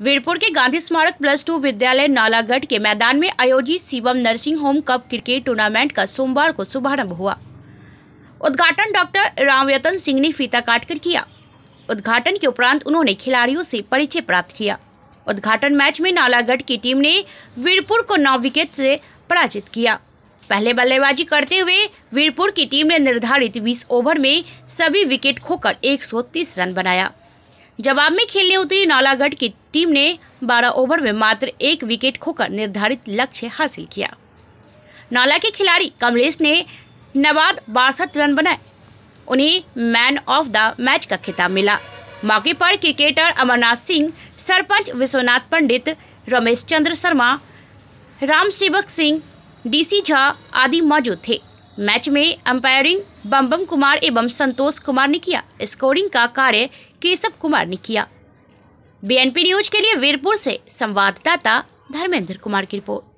वीरपुर के गांधी स्मारक plus two विद्यालय नालागढ़ के मैदान में आयोजित Shivam nursing home cup cricket tournament का सोमवार को शुभारंभ हुआ। उद्घाटन डॉक्टर रामयतन सिंह ने फीता काटकर किया। उद्घाटन के उपरांत उन्होंने खिलाड़ियों से परिचय प्राप्त किया। उद्घाटन मैच में नालागढ़ की टीम ने वीरपुर को नौ विकेट से पराजित किया। पहले बल्लेबाजी करते हुए वीरपुर की टीम ने निर्धारित 20 ओवर में सभी विकेट खोकर 130 रन बनाया। जवाब में खेलने उतरी नालागढ़ की टीम ने 12 ओवर में मात्र एक विकेट खोकर निर्धारित लक्ष्य हासिल किया। नाला के खिलाड़ी कमलेश ने नवाद बासठ रन बनाए। उन्हें मैन ऑफ़ द मैच का खिताब मिला। मौके पर क्रिकेटर अमरनाथ सिंह, सरपंच विश्वनाथ पंडित, रमेश चंद्र शर्मा राम सेवक सिंह डीसी झा आदि मौजूद थे। मैच में अंपायरिंग बम्बम कुमार एवं संतोष कुमार ने किया। स्कोरिंग का कार्य केशव कुमार ने किया। बीएनपी न्यूज़ के लिए वीरपुर से संवाददाता धर्मेंद्र कुमार की रिपोर्ट।